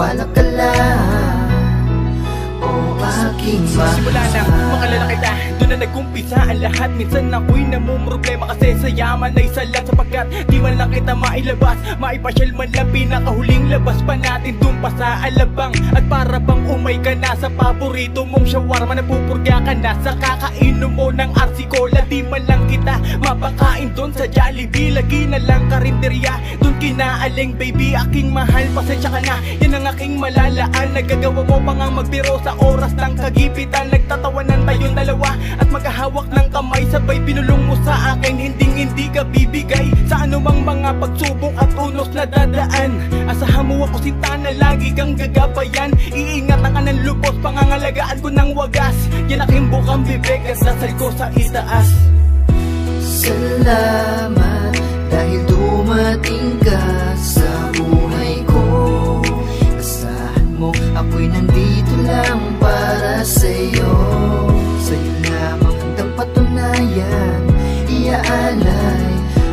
magtiwala ka lang. O aking mahal Simula na makalala kita. Doon na nagkumpisa ang lahat. Minsan ako'y namumroblema Kasi sa yaman ay salat Sapagkat di man lang kita mailabas Maipasyal man lang pinakahuling labas pa natin. Doon pa sa alabang At para bang umay ka na Sa paborito mong shawarma. Napupurga ka na Sa kakainom mo ng RC Cola Di man lang kita mapakain doon sa Jollibee. Lagi na lang karinderya kinaaling baby Aking mahal pasensya ka na. Yan ang aking malalaan Nagagawa mo pa nga magbiro sa oras ng kagipitan. Nagtatawanan tayong dalawa At maghahawak ng kamay. Sabay pinulong mo sa akin Hinding hindi ka bibigay Sa anumang mga pagsubok at unos na dadaan. Asahan mo ako sinta na lagi kang gagabayan. Iingatan ka ng lubos Pangangalagaan ko ng wagas. Yan aking bukang bibig At dasal ko sa itaas ako'y nandito lang para sa'yo. Sa'yo lamang handang patunayan Iaalay.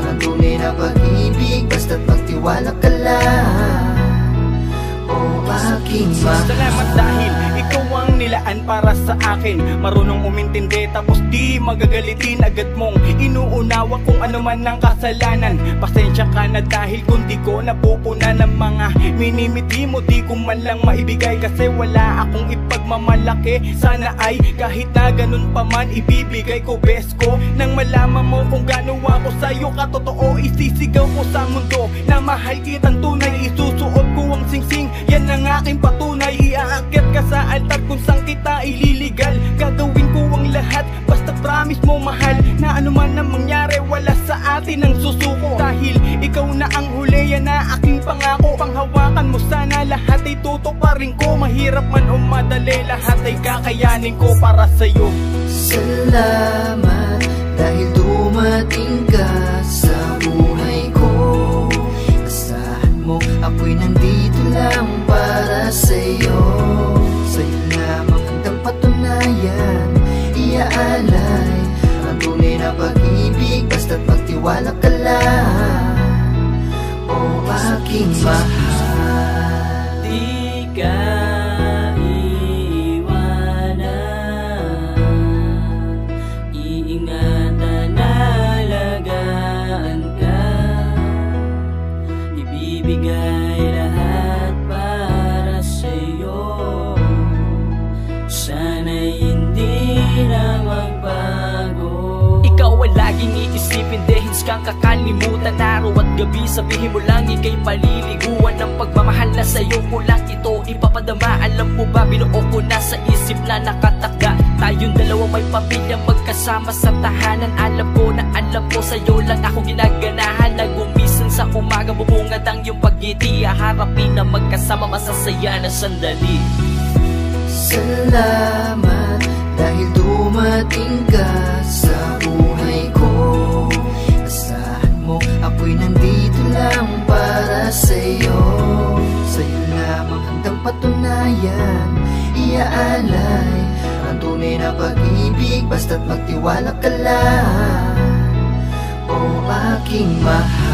Ang tunay na pag-ibig Basta't magtiwala ka lang. O aking mahal. Salamat dahil nilaan para sa akin. Marunong umintindi tapos di magagalitin Agad mong inuunawa kung ano man ang kasalanan. Pasensya ka na dahil kung di ko napupuna ng mga minimiti mo Di ko man lang maibigay kasi wala akong ipagmamalaki. Sana ay kahit na ganun pa man ibibigay ko best ko Nang malaman mo kung gaano ako sa'yo. Katotoo Isisigaw ko sa mundo na mahal kitang tunay. Isusuot ko ang singsing yan ang aking patunay sa altar kung saan kita ililigal. Gagawin ko ang lahat Basta promise mo mahal. Na ano man ang mangyari Wala sa atin ang susuko. Dahil ikaw na ang huli na aking pangako. Panghawakan mo sana Lahat ay tutuparin ko. Mahirap man o madali Lahat ay kakayanin ko para sa'yo. Salamat aking Kang kakalimutan. Araw at gabi sabihin mo lang Ika'y paliliguan ng pagmamahal na sa'yo. Ko lang ito ipapadama. Alam mo ba binuo ko na sa isip na nakatakda Tayong dalawa may pamilya magkasama sa tahanan. Alam ko na alam ko sa'yo lang ako ginaganahan. Nagumisan sa umaga bubungad ang iyong pagngiti Haharapin na magkasama masasaya na sandali. Salamat dahil dumating ka lamang handang patunayan. Iaalay ang tunay na pag-ibig Basta't magtiwala ka lang. O aking mahal